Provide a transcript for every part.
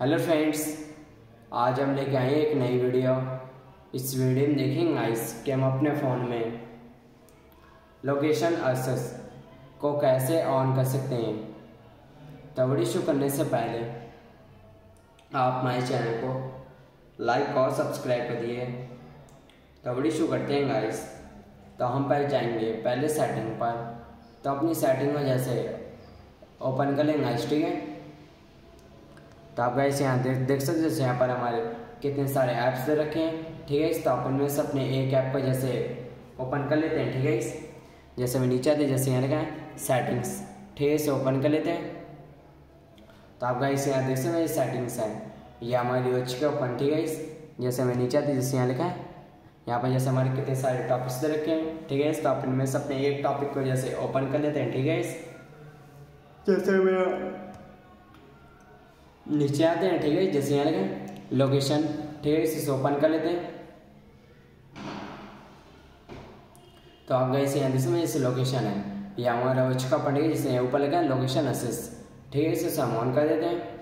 Hello friends, आज हम लेके आए एक नई वीडियो। इस वीडियो में देखेंगे गाइस कि हम अपने फ़ोन में लोकेशन एक्सेस को कैसे ऑन कर सकते हैं। तो वीडियो शुरू करने से पहले आप हमारे चैनल को लाइक और सब्सक्राइब कर दिए। तो वीडियो शुरू करते हैं गाइस तो हम पहले जाएँगे पहले सेटिंग पर। तो अपनी सेटिंग में जैसे ओपन कर लेंगे ठीक है? तो आप गैस यहाँ देख देख सकते जैसे यहाँ पर हमारे कितने सारे ऐप्स दे रखे हैं, ठीक है तो अपन में से अपने एक ऐप को जैसे ओपन कर लेते हैं, ठीक है इस, जैसे मैं नीचे आते जैसे यहाँ लिखा है सेटिंग्स ठीक है इसे ओपन कर लेते हैं। तो आप गैस यहाँ देख सकते सेटिंग्स है, ये हमारी हो चुके ओपन ठीक है इस, जैसे मैं नीचे आती जैसे यहाँ लिखा है, यहाँ पर जैसे हमारे कितने सारे टॉपिक्स दे रखे हैं, ठीक है इस तो अपन में से अपने एक टॉपिक को जैसे ओपन कर लेते हैं, ठीक है इस। जैसे मेरा नीचे आते हैं, ठीक है? जैसे यहाँ लगे लोकेशन ठीक है? इसे ओपन कर लेते हैं। तो आप गए यहाँ देखिए जैसे लोकेशन है। ये हमारा का पड़ेगा यहाँ ऊपर लगा लोकेशन असेस ठीक है, इसे हम ऑन कर देते हैं।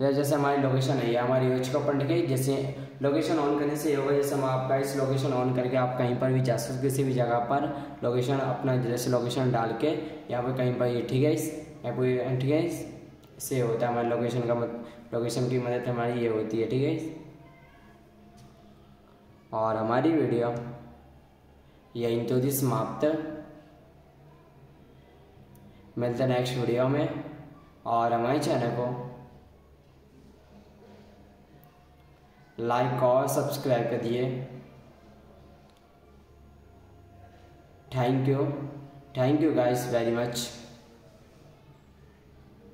जैसे हमारी लोकेशन है, ये हमारी यूज़ का पॉइंट है, जैसे लोकेशन ऑन करने से ये होगा, जैसे हम आपका इस लोकेशन ऑन करके आप कहीं पर भी जा सकते किसी भी जगह पर लोकेशन अपना जैसे लोकेशन डाल के यहाँ पर कहीं पर ये, ठीक है इस यहाँ पर ठीक है से होता है हमारे लोकेशन का मत लोकेशन की मदद हमारी ये होती है, ठीक है और हमारी वीडियो यहीं तो दी समाप्त। मिलते नेक्स्ट वीडियो में, और हमारे चैनल को लाइक और सब्सक्राइब कर दिए। Thank you thank you guys very much